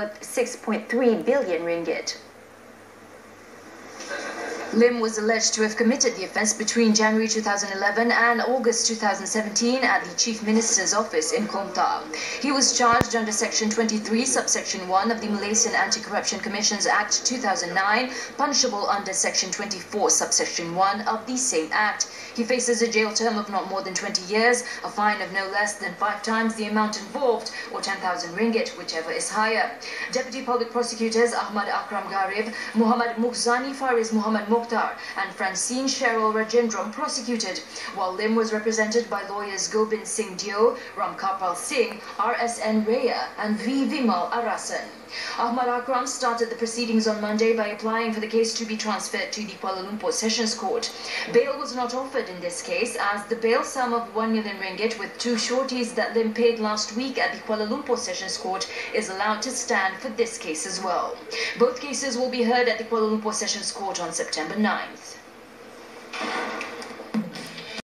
worth 6.3 billion ringgit. Lim was alleged to have committed the offence between January 2011 and August 2017 at the Chief Minister's office in Komtar. He was charged under Section 23, subsection 1 of the Malaysian Anti-Corruption Commissions Act 2009, punishable under Section 24, subsection 1 of the same act. He faces a jail term of not more than 20 years, a fine of no less than five times the amount involved, or 10,000 ringgit, whichever is higher. Deputy Public Prosecutors Ahmad Akram Garib, Muhammad Mukhzani Faris Muhammad Mokhtar and Francine Cheryl Rajendram prosecuted, while Lim was represented by lawyers Gobind Singh Deo, Ramkarpal Singh, R.S.N. Rayer and V. Vimal Arasan. Ahmad Akram started the proceedings on Monday by applying for the case to be transferred to the Kuala Lumpur Sessions Court. Bail was not offered in this case as the bail sum of 1 million ringgit with two sureties that Lim paid last week at the Kuala Lumpur Sessions Court is allowed to stand for this case as well. Both cases will be heard at the Kuala Lumpur Sessions Court on September 9th.